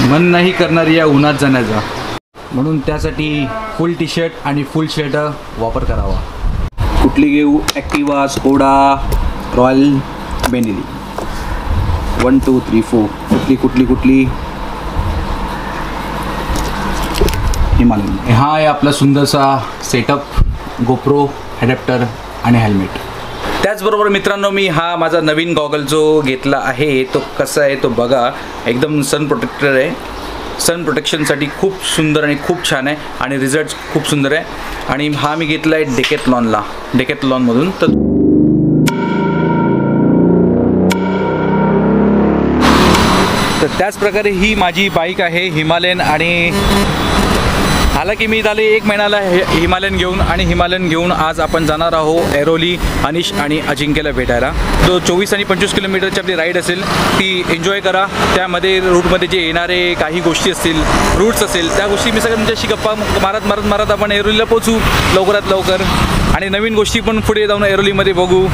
मन नाही करणारी या उन्हात जाण्याचा. म्हणून त्यासाठी फुल टी शर्ट आणि फुल शर्ट वापर करावा. कुठली घेऊ? Activa Skoda Royal Benelli one two three four कुठली कुठली कुठली? हिमालयन. हा आहे आपला सुंदरसा सेटअप गोप्रो ॲडॅप्टर आणि हेल्मेट त्याचबरोबर मित्रांनो मी हा माझा नवीन गॉगल जो घेतला आहे तो कसा आहे तो बघा. एकदम सन प्रोटेक्टर आहे. सन प्रोटेक्शनसाठी खूप सुंदर आणि खूप छान आहे आणि रिझल्ट खूप सुंदर आहे. आणि हा मी घेतला आहे डेकेथलॉनला डेकेथलॉनमधून तर तर त्याचप्रकारे ही माझी बाईक आहे हिमालयन आणि हालाकी मी झाले एक महिन्याला हे हिमालयन घेऊन आणि हिमालयन घेऊन आज आपण जाणार आहोत एरोली अनिश आणि अजिंक्यला भेटायला. तो चोवीस आणि पंचवीस किलोमीटरची आपली राईड असेल ती एन्जॉय करा. त्यामध्ये रूटमध्ये जे येणारे काही गोष्टी असतील रूट्स असेल त्या गोष्टी मी सगळ्या तुमच्याशी गप्पा मारत मारत मारत आपण एरोलीला पोचू लवकरात लवकर. आणि नवीन गोष्टी पण पुढे जाऊन एरोलीमध्ये बघू.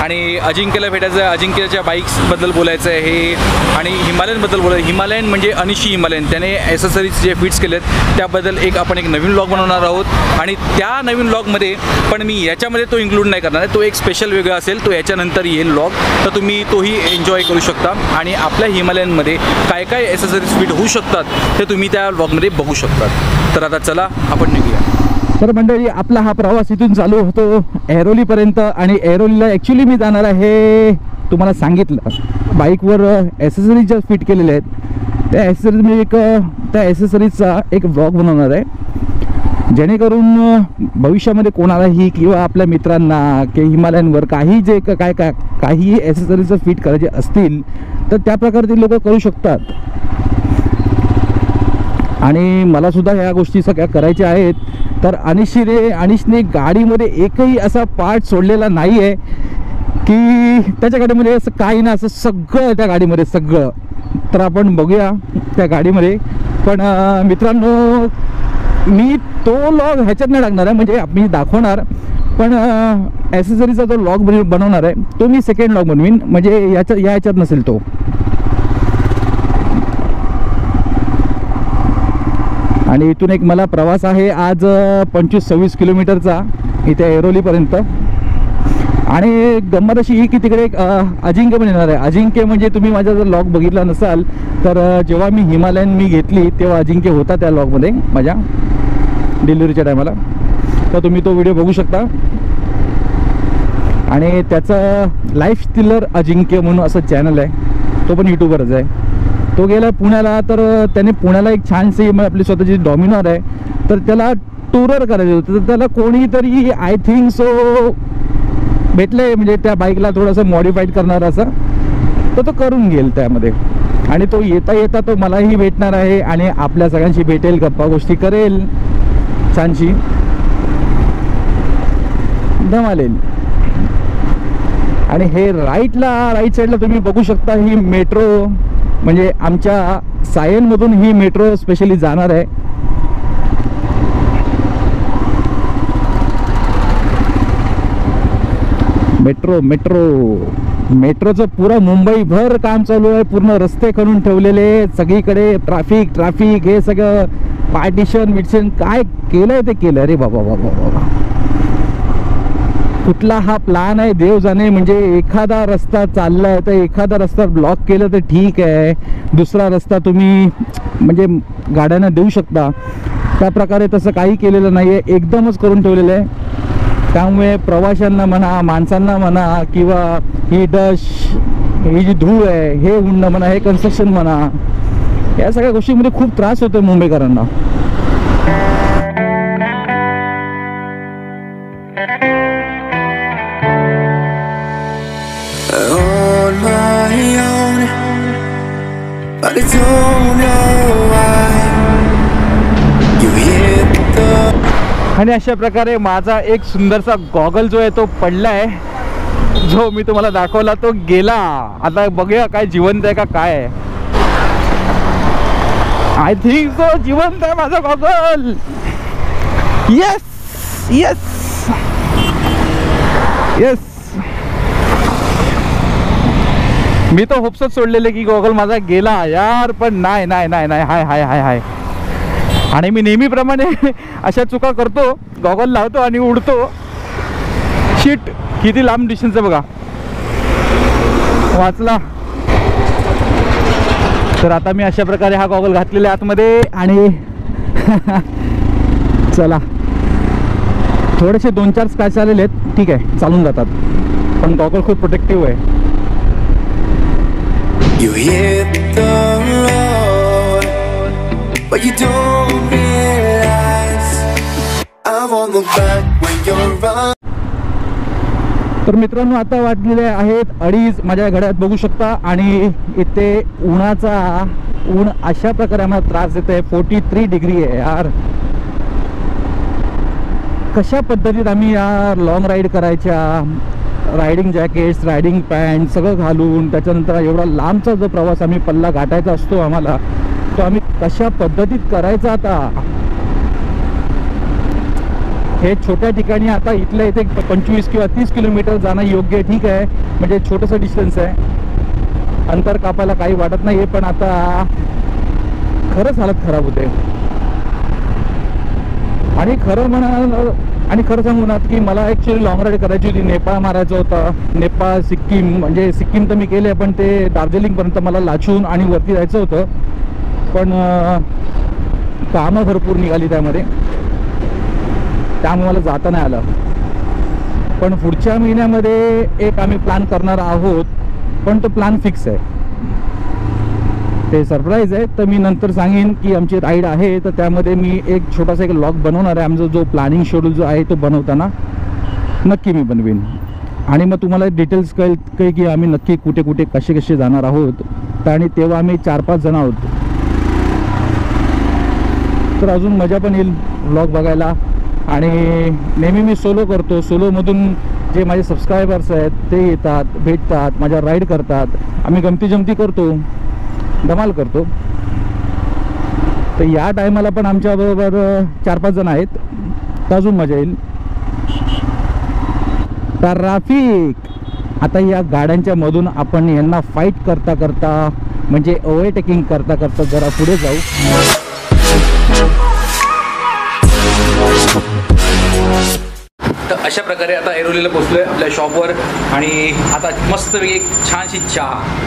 आणि अजिंक्यला भेटायचं आहे अजिंक्यच्या बाईक्सबद्दल बोलायचं आहे. हे आणि हिमालयनबद्दल बोलायचं हिमालयन म्हणजे अनिशी हिमालयन. त्याने ॲसेसरीज जे फिट्स केलेत त्याबद्दल एक आपण एक नवीन ब्लॉग बनवणार आहोत. आणि त्या नवीन ब्लॉगमध्ये पण मी याच्यामध्ये तो इन्क्लूड नाही करणार आहे. तो एक स्पेशल वेगळा असेल. तो याच्यानंतर येईल ब्लॉग तर तुम्ही तोही एन्जॉय करू शकता. आणि आपल्या हिमालयनमध्ये काय काय ॲसेसरीज फिट होऊ शकतात ते तुम्ही त्या ब्लॉगमध्ये बघू शकतात. तर आता चला आपण निघूया. तर मंडळी आपला हा प्रवास इथून चालू होतो ऐरोलीपर्यंत आणि ऐरोलीला ॲक्च्युली मी जाणार आहे तुम्हाला सांगितलं. बाईकवर ॲसेसरीज ज्या फिट केलेल्या आहेत त्या ॲसेसरीज मी एक त्या ॲसेसरीजचा एक ब्लॉग बनवणार आहे. जेणेकरून भविष्यामध्ये कोणालाही किंवा आपल्या मित्रांना की हिमालयांवर काही जे काय काय काही ॲसेसरीज फिट करायचे असतील तर त्या प्रकारे ते लोक करू शकतात. आणि मलासुद्धा ह्या गोष्टी सगळ्या करायच्या आहेत. तर अनिशने अनिशने गाडीमध्ये एकही असा पार्ट सोडलेला नाही आहे की त्याच्या गाडीमध्ये असं काही ना असं सगळं त्या गाडीमध्ये सगळं. तर आपण बघूया त्या गाडीमध्ये. पण मित्रांनो मी तो लॉग ह्याच्यात नाही टाकणार आहे म्हणजे मी दाखवणार. पण ॲसेसरीचा जो लॉग बनवणार आहे तो मी सेकंड लॉग बनवीन. म्हणजे याच्या या ह्याच्यात नसेल तो. आणि इथून एक मला प्रवास आहे आज पंचवीस सव्वीस किलोमीटरचा इथे ऐरोलीपर्यंत. आणि गंमत अशी ही की तिकडे एक अजिंक्य पण येणार आहे. अजिंक्य म्हणजे तुम्ही माझा जर लॉग बघितला नसाल तर जेव्हा मी हिमालयन मी घेतली तेव्हा अजिंक्य होता त्या लॉगमध्ये माझ्या डिलिव्हरीच्या टायमाला. तर तुम्ही तो व्हिडिओ बघू शकता. आणि त्याचं लाईफ स्टिलर अजिंक्य म्हणून असं चॅनल आहे. तो पण यूट्यूबवरच आहे. तो गेला पुण्याला तर त्याने पुण्याला एक छानशी म्हणजे आपली स्वतःची डॉमिनॉर आहे. तर त्याला टुरर करायचं होतं. तर त्याला कोणीतरी आय थिंक सो भेटलंय. म्हणजे त्या बाईकला थोडंसं मॉडिफाईड करणार असं. तर तो करून घेईल त्यामध्ये. आणि तो येता येता तो मलाही भेटणार आहे आणि आपल्या सगळ्यांशी भेटेल गप्पा गोष्टी करेल. छानशी. धमालेल आणि हे राईटला राईट साईडला तुम्ही बघू शकता ही मेट्रो म्हणजे आमच्या सायनमधून ही मेट्रो स्पेशली जाणार आहे. Metro metro. मेट्रोचं पुरा मुंबईभर काम चालू आहे. पूर्ण रस्ते करून ठेवलेले सगळीकडे ट्रॅफिक ट्रॅफिक हे सगळं पार्टिशन मिटिशन काय केलंय ते केलं? रे बाबा बाबा बाबा. कुठला हा प्लान आहे? देव जाणे म्हणजे एखादा रस्ता चाललाय तर एखादा रस्ता ब्लॉक केलं तर ठीक आहे. दुसरा रस्ता तुम्ही म्हणजे गाड्यांना देऊ शकता. त्या प्रकारे तसं काही केलेलं नाही आहे एकदमच करून ठेवलेलं आहे. त्यामुळे प्रवाशांना म्हणा माणसांना म्हणा किंवा ही डश ही जी धूळ आहे हे उडणं म्हणा हे कन्स्ट्रक्शन म्हणा या सगळ्या गोष्टीमध्ये खूप त्रास होतो मुंबईकरांना. आणि अशा प्रकारे माझा एक सुंदरसा गॉगल जो आहे तो पडला आहे. जो मी तुम्हाला दाखवला तो गेला. आता बघूया काय जिवंत आहे का काय आहे. आय थिंक तो जिवंत आहे माझा गॉगल. येस येस येस मी तर होप्सच सोडलेले की गॉगल माझा गेला. यार पण नाही नाही नाही नाही. हाय हाय हाय हाय. आणि मी नेहमीप्रमाणे अशा चुका करतो गॉगल लावतो आणि उडतो. शीट किती लांब डिस्टन्स बघा. वाचला. तर आता मी अशा प्रकारे हा गॉगल घातलेला आहे आतमध्ये आणि चला. थोडेसे दोन चार स्क्रॅच आलेले आहेत. ठीक आहे चालून जातात. पण गॉगल खूप प्रोटेक्टिव्ह आहे. You hit the road, but you don't तर मित्रांनो आता वाटलेले आहेत अडीच. माझ्या घड्यात बघू शकता. आणि इथे उन्हाचा ऊन अशा प्रकारे आम्हाला त्रास देत आहे फोर्टी थ्री डिग्री आहे यार. कशा पद्धतीत आम्ही या लॉंग राईड करायच्या? रायडिंग जॅकेट्स रायडिंग पॅन्ट सगळं घालून त्याच्यानंतर एवढा लांबचा जो प्रवास आम्ही पल्ला गाठायचा असतो आम्हाला तो आम्ही कशा पद्धतीत करायचा आता? हे छोट्या ठिकाणी आता इथल्या इथे पंचवीस किंवा तीस किलोमीटर जाणं योग्य आहे ठीक आहे. म्हणजे छोटंसं डिस्टन्स आहे. अंतर कापायला काही वाटत नाही पण आता खरंच हालत खराब होते आणि खरं म्हणा आणि खरं सांगू ना की मला ॲक्च्युली लॉंग राईड करायची होती. नेपाळ मारायचं होतं. नेपाळ सिक्कीम म्हणजे सिक्कीम तर मी केले पण ते दार्जिलिंगपर्यंत मला लाचून आणि वरती जायचं होतं. पण कामं भरपूर निघाली त्यामध्ये. त्यामुळे मला जाता नाही आलं. पण पुढच्या महिन्यामध्ये एक आम्ही प्लॅन करणार आहोत पण तो प्लॅन फिक्स आहे. ते सरप्राईज आहे तर मी नंतर सांगेन की आमची राईड आहे तर त्यामध्ये मी एक छोटासा एक लॉग बनवणार आहे. आमचा जो प्लॅनिंग शेड्यूल जो आहे तो बनवताना नक्की मी बनवेन. आणि मग तुम्हाला डिटेल्स कळेल काही की आम्ही नक्की कुठे कुठे कसे कसे जाणार आहोत. तर आणि तेव्हा आम्ही चार पाच जण आहोत. तर अजून मजा पण येईल व्लॉग बघायला. आणि नेहमी मी सोलो करतो. सोलोमधून जे माझे सबस्क्रायबर्स आहेत ते येतात भेटतात माझ्या राईड करतात. आम्ही गमती जमती करतो. धमाल करतो. तर या टायमाला पण आमच्याबरोबर चार पाच जण आहेत. तर अजून मजा येईल. ट्राफिक आता या गाड्यांच्या मधून आपण यांना फाईट करता करता म्हणजे ओव्हरटेकिंग करता करता जरा पुढे जाऊ. तर अशा प्रकारे आता ऐरोलीला पोहोचलोय आपल्या शॉपवर आणि आता मस्तपैकी एक छानशी चहा.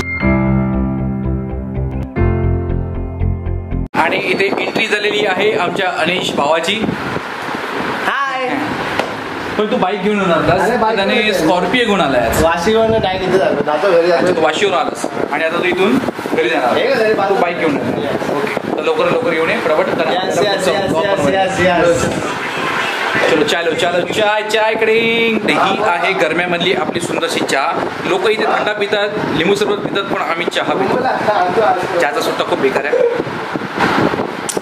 आणि इथे एंट्री झालेली आहे आमच्या अनिश भावाची. हाय पण तू बाईक घेऊन येणार त्याने स्कॉर्पिओ घेऊन आलाय. वाशीवरनं डायरेक्ट तू वाशीवरून आलास. आणि आता तू इथून घरी जाणार तू? बाईक घेऊन. ओके तर लवकर लवकर येऊन ये. प्रबट चलो चालो चालो चाय चायकडे ही आहे गरम्यामधली आपली सुंदरशी चहा. लोक इथे थंडा पितात लिंबू सरबत पितात पण आम्ही चहा पितो. चहाचा सुट्टा खूप बेकार आहे.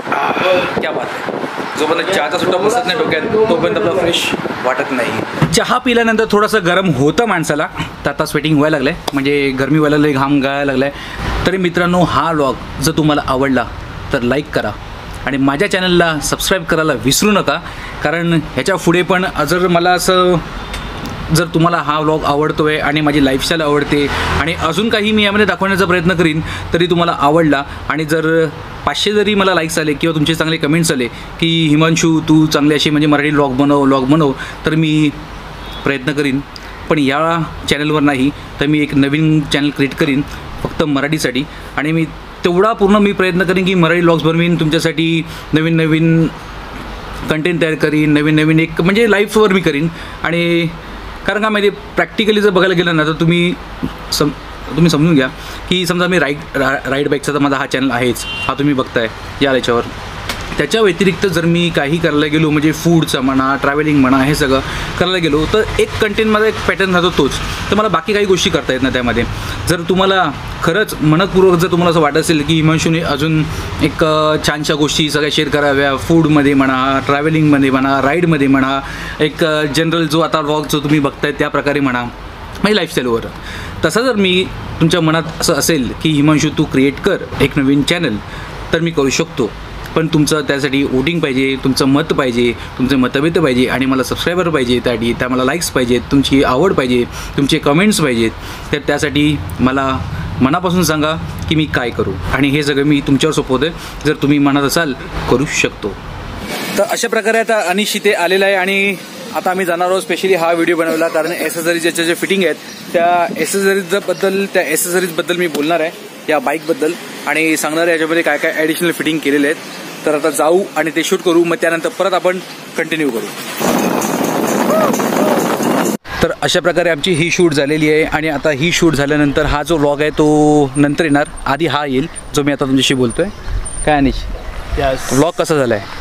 त्या क्या बात आहे. जोपर्यंत चहाचा सुट्टा बसत नाही डोक्यात तोपर्यंत आपला फ्रेश वाटत नाही. चहा पिल्यानंतर थोडंसं गरम होतं माणसाला. तर आता स्वेटिंग व्हायला लागलंय. म्हणजे गरमी व्हायला लागली घाम गाळायला लागलाय. तरी मित्रांनो हा व्लॉग जर तुम्हाला आवडला तर लाईक करा. आणि माझ्या चॅनलला सबस्क्राईब करायला विसरू नका कारण ह्याच्या पुढे पण जर मला असं जर तुम्हाला हा व्लॉग आवडतो आहे आणि माझी लाईफस्टाईल आवडते आणि अजून काही मी यामध्ये दाखवण्याचा प्रयत्न करीन तरी तुम्हाला आवडला. आणि जर पाचशे जरी मला लाईक्स आले किंवा तुमचे चांगले कमेंट्स आले की हिमांशू तू चांगले असे म्हणजे मराठी व्लॉग बनव व्लॉग बनव तर मी प्रयत्न करीन. पण या चॅनलवर नाही तर मी एक नवीन चॅनल क्रिएट करीन फक्त मराठीसाठी. आणि मी तेवढा पूर्ण मी प्रयत्न करीन की मराठी ब्लॉग्स बनवीन तुमच्यासाठी नवीन नवीन कंटेंट तयार करीन नवीन नवीन एक म्हणजे लाईफवर मी करीन. आणि कारण का माहिती प्रॅक्टिकली जर बघायला गेलं ना तर तुम्ही सम तुम्ही समजून घ्या की समजा मी राईड रा राईड बाईकचा तर माझा हा चॅनल आहेच. हा तुम्ही बघताय या याच्यावर. त्याच्या व्यतिरिक्त जर मी काही करायला गेलो म्हणजे फूडचं म्हणा ट्रॅव्हलिंग म्हणा हे सगळं करायला गेलो तर एक कंटेंटमध्ये एक पॅटर्न राहतो तोच. तर मला बाकी काही गोष्टी करता येत ना त्यामध्ये. जर तुम्हाला खरंच मनपूर्वक जर तुम्हाला असं वाटत असेल की हिमांशूने अजून एक छानशा गोष्टी सगळ्या शेअर कराव्या फूडमध्ये म्हणा ट्रॅव्हलिंगमध्ये म्हणा राईडमध्ये म्हणा एक जनरल जो आता व्लॉग जो तुम्ही बघताय त्या प्रकारे म्हणा माझी लाईफस्टाईलवर तसं जर मी तुमच्या मनात असं असेल की हिमांशू तू क्रिएट कर एक नवीन चॅनल तर मी करू शकतो. पण तुमचं त्यासाठी वोटिंग पाहिजे तुमचं मत पाहिजे तुमचे मतभेद पाहिजे आणि मला सबस्क्रायबर पाहिजे त्यासाठी त्या मला लाईक्स पाहिजेत तुमची आवड पाहिजे तुमचे कमेंट्स पाहिजेत तर त्यासाठी मला मनापासून सांगा की मी काय करू. आणि हे सगळं मी तुमच्यावर सोपवतोय. जर तुम्ही मनात असाल करू शकतो. तर अशा प्रकारे आता अनिश इथे आलेला आहे आणि आता आम्ही जाणार आहोत स्पेशली हा व्हिडिओ बनवला कारण एसेसरीज याच्या जे फिटिंग आहेत त्या एसेसरीजबद्दल त्या एसेसरीजबद्दल मी बोलणार आहे या बाईकबद्दल आणि सांगणार आहे याच्यामध्ये काय काय ॲडिशनल फिटिंग केलेले आहेत. तर आता जाऊ आणि ते शूट करू मग त्यानंतर परत आपण कंटिन्यू करू. तर अशा प्रकारे आमची ही शूट झालेली आहे आणि आता ही शूट झाल्यानंतर हा जो व्लॉग आहे तो नंतर येणार. आधी हा येईल जो मी आता तुमच्याशी बोलतोय. काय अनिश? व्लॉग कसा झाला आहे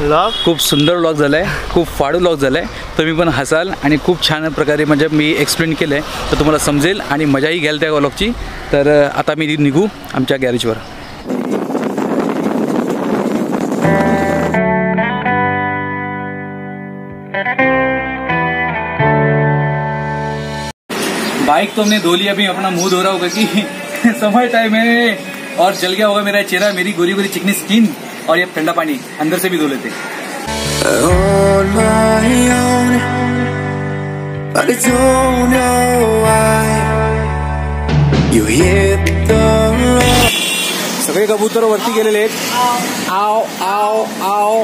लॉक खूप सुंदर लॉक झाला आहे खूप फाडू लॉक झाला आहे तुम्ही पण हसाल आणि खूप छान प्रकारे म्हणजे मी एक्सप्लेन केलं आहे तर तुम्हाला समजेल आणि मजाही घ्याल त्या व्लॉगची तर आता मी निघू आमच्या गॅरेजवर बाइक तो हमने धो ली अभी अपना मुंह धो रहा होगा कि समय टाइम है। और जल गया होगा मेरा चेहरा मेरी गोरी गोरी चिकनी स्किन और ये ठंडा पानी अंदर से भी धो लेते. सगळे कबूतर वरती गेलेले आहेत. आव आव आव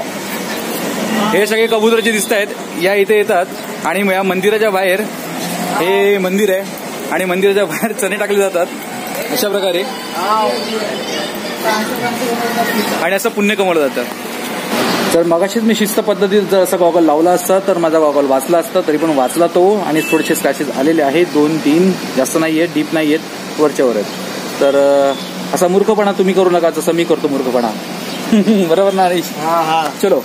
हे सगळे कबूतर जे दिसत आहेत या इथे येतात. आणि या मंदिराच्या बाहेर हे मंदिर आहे. आणि मंदिराच्या बाहेर चणे टाकले जातात. अशा प्रकारे. आणि असं पुण्य कमवलं जातं. तर मगाशीच मी शिस्त पद्धतीत जर असा गॉगल लावला असता तर माझा गॉगल वाचला असता तरी पण वाचला तो आणि थोडेसे स्क्रॅचेस आलेले आहेत. दोन तीन जास्त नाही आहेत डीप नाही आहेत वरच्यावर आहेत तर असा मूर्खपणा तुम्ही करू नका जसं मी करतो मूर्खपणा. बरोबर ना हा हा. चलो.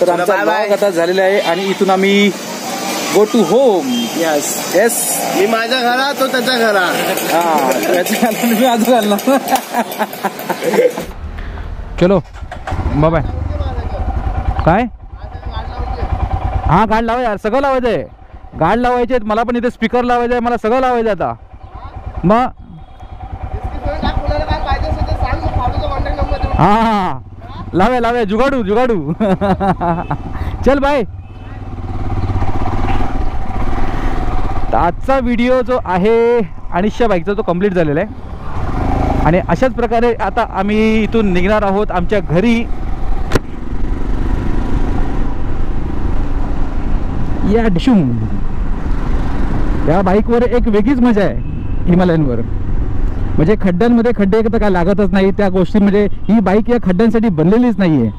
तर आमचा आता झालेला आहे आणि इथून आम्ही go to home yes yes मी माझ्या घरात तो त्याच्या घरात. हा याच्या आधी मी आज घालणार. चलो. बाय काय? हा गाड लावा यार सगळं लावायचं आहे गाड लावायचे आहेत मला पण इथे स्पीकर लावायचं आहे मला सगळं लावायचं आता. मग हा. लाव्या लाव्या जुगाडू जुगाडू. चल बाय. तर आजचा व्हिडिओ जो आहे अनिशा बाईकचा तो कंप्लीट झालेला आहे. आणि अशाच प्रकारे आता आम्ही इथून निघणार आहोत आमच्या घरी. या डिशूम या बाईकवर एक वेगळीच मजा आहे हिमालयनवर. म्हणजे खड्ड्यांमध्ये खड्डे तर काय लागतच नाही त्या गोष्टी म्हणजे ही बाईक या खड्ड्यांसाठी बनलेलीच नाहीये.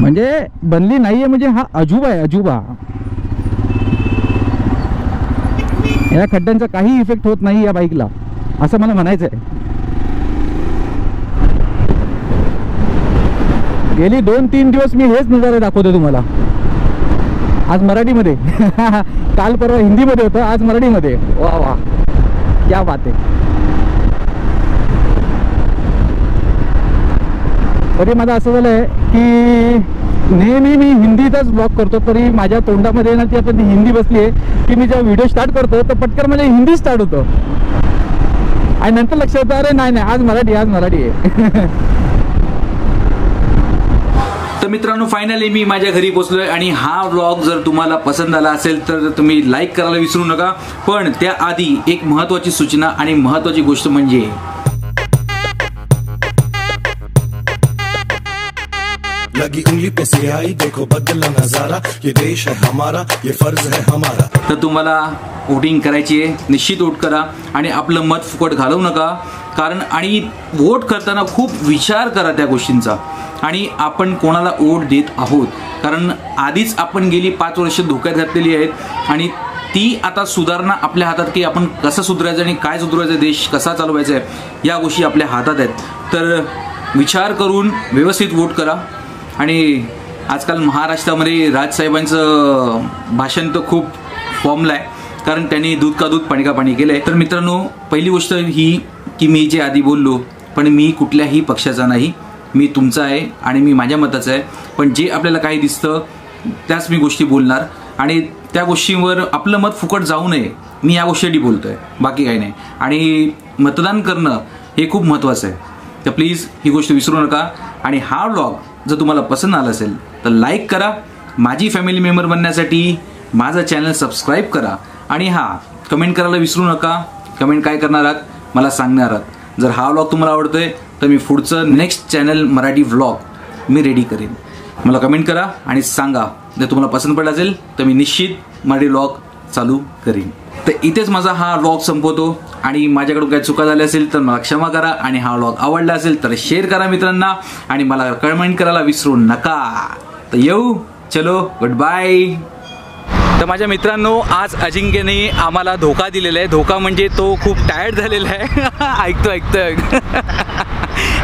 म्हणजे बनली नाहीये म्हणजे हा अजुबा आहे अजुबा. या खड्ड्यांचा काही इफेक्ट होत नाही या बाईकला. असं मला म्हणायचं आहे गेली दोन तीन दिवस मी हेच नजारे दाखवतो तुम्हाला. आज मराठीमध्ये. काल परवा हिंदीमध्ये होतं आज मराठीमध्ये. वा वा. क्या बात आहे. तरी माझं असं झालं आहे की नेहमी मी हिंदीतच ब्लॉग करतो तरी माझ्या तोंडामध्ये ना ती आता ती हिंदी बसली आहे की मी जेव्हा व्हिडिओ स्टार्ट करतो तर पटकन म्हणजे हिंदी स्टार्ट होतो. आणि नंतर लक्षात येतं अरे नाही नाही आज मराठी आज मराठी आहे. तर मित्रांनो फायनली मी माझ्या घरी पोचलोय आणि हा व्लॉग जर तुम्हाला पसंत आला असेल तर तुम्ही लाईक करायला विसरू नका. पण त्याआधी एक महत्वाची सूचना आणि महत्वाची गोष्ट म्हणजे लगी उंगली पे सियाही देखो बदला नजारा। ये देश है हमारा ये फर्ज है हमारा। तर तुम्हाला वोटिंग करायची आहे निश्चित वोट करा आणि आपलं मत फुकट घालवू नका. कारण आणि वोट करताना खूप विचार करा त्या गोष्टींचा. आणि आपण कोणाला वोट देत आहोत? कारण आधीच आपण गेली पाच वर्ष धोक्यात घातलेली आहेत आणि ती आता सुधारणा आपल्या हातात की आपण कसं सुधारायचं आणि काय सुधारायचं देश कसा चालवायचा आहे या गोष्टी आपल्या हातात आहेत. तर विचार करून व्यवस्थित वोट करा. आणि आजकाल महाराष्ट्रामध्ये राजसाहेबांचं भाषण तर खूप फॉर्मला आहे. कारण त्यांनी दूध का दूध पाणी का पाणी केलंय. तर मित्रांनो पहिली गोष्ट ही की मी जे आधी बोललो पण मी कुठल्याही पक्षाचा नाही. मी तुमचा आहे आणि मी माझ्या मताचा आहे. पण जे आपल्याला काही दिसतं त्याच मी गोष्टी बोलणार. आणि त्या गोष्टींवर आपलं मत फुकट जाऊ नये. मी या गोष्टीसाठी आहे बाकी काही नाही. आणि मतदान करणं हे खूप महत्त्वाचं आहे. तर प्लीज ही गोष्ट विसरू नका. आणि हा व्लॉग जर तुम्हाला पसंत आलं असेल तर लाईक करा. माझी फॅमिली मेंबर बनण्यासाठी माझा चॅनल सबस्क्राईब करा. आणि हा कमेंट करायला विसरू नका. कमेंट काय करणार आहात? मला सांगणार आहात. जर हा व्लॉग तुम्हाला आवडतोय तर मी पुढचं नेक्स्ट चॅनल मराठी व्लॉग मी रेडी करेन. मला कमेंट करा आणि सांगा. जर तुम्हाला पसंत पडला असेल तर मी निश्चित मराठी व्लॉग चालू करीन. तर इथेच माझा हा व्लॉग संपवतो. आणि माझ्याकडून काही चुका झाल्या असेल तर मला क्षमा करा आणि हा व्लॉग आवडला असेल तर शेअर करा मित्रांना आणि मला कमेंट करायला विसरू नका. तर येऊ चलो गुड बाय तर माझ्या मित्रांनो आज अजिंक्यने आम्हाला धोका दिलेला आहे. धोका म्हणजे तो खूप टायर्ड झालेला आहे. ऐकतो ऐकतो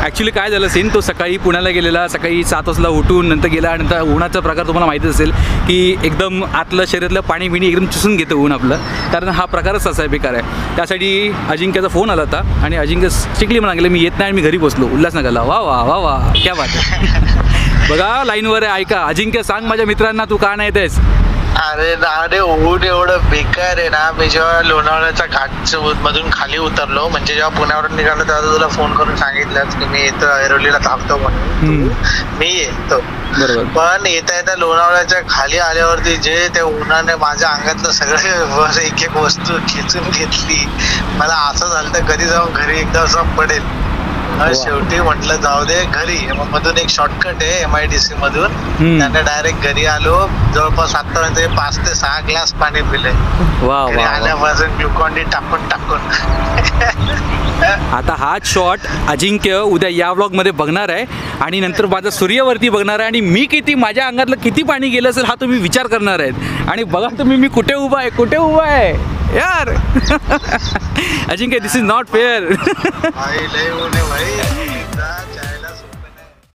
ॲक्च्युली काय झालं? सीन तो सकाळी पुण्याला गेलेला. सकाळी सात वाजता उठून नंतर गेला आणि नंतर उन्हाचा प्रकार तुम्हाला माहिती असेल की एकदम आतलं शरीरातलं पाणी बिणी एकदम चुसून घेतं ऊन आपलं. कारण हा प्रकारच असा आहे बेकार आहे. त्यासाठी अजिंक्यचा फोन आला होता आणि अजिंक्य स्ट्रिक्टली म्हणाले मी येत नाही आणि मी घरी बसलो. उल्हासनगरला. वा वा वा वा क्या बात आहे बघा लाईनवर आहे ऐका. अजिंक्य सांग माझ्या मित्रांना तू का नाही येतेस अरे ना रे ऊन एवढं बेकार आहे ना. मी जेव्हा लोणावळ्याच्या घाट मधून खाली उतरलो म्हणजे जेव्हा पुण्यावरून निघालो तेव्हा तुला फोन करून सांगितलं की मी इथं ऐरोलीला थांबतो म्हणून. मी येतो. पण येता येता लोणावळ्याच्या खाली आल्यावरती जे त्या उन्हाने माझ्या अंगातलं सगळं एक एक वस्तू खेचून घेतली. मला असं झालं तर कधी जाऊन घरी एकदा असं पडेल शेवटी म्हटलं जाऊ दे घरी. मग मधून एक शॉर्टकट आहे एम आय डी सी मधून. त्याने डायरेक्ट घरी आलो. जवळपास आतापर्यंत पाच ते सहा ग्लास पाणी पिले आल्यापासून ग्लुकॉन डी टाकून टाकून. आता हाच शॉट अजिंक्य उद्या या व्लॉगमध्ये बघणार आहे. आणि नंतर माझा सूर्यवरती बघणार आहे. आणि मी किती माझ्या अंगातलं किती पाणी गेलं असेल हा तुम्ही विचार करणार आहेत. आणि बघा तुम्ही मी कुठे उभा आहे कुठे उभा आहे? यार! Ajinkya this is not fair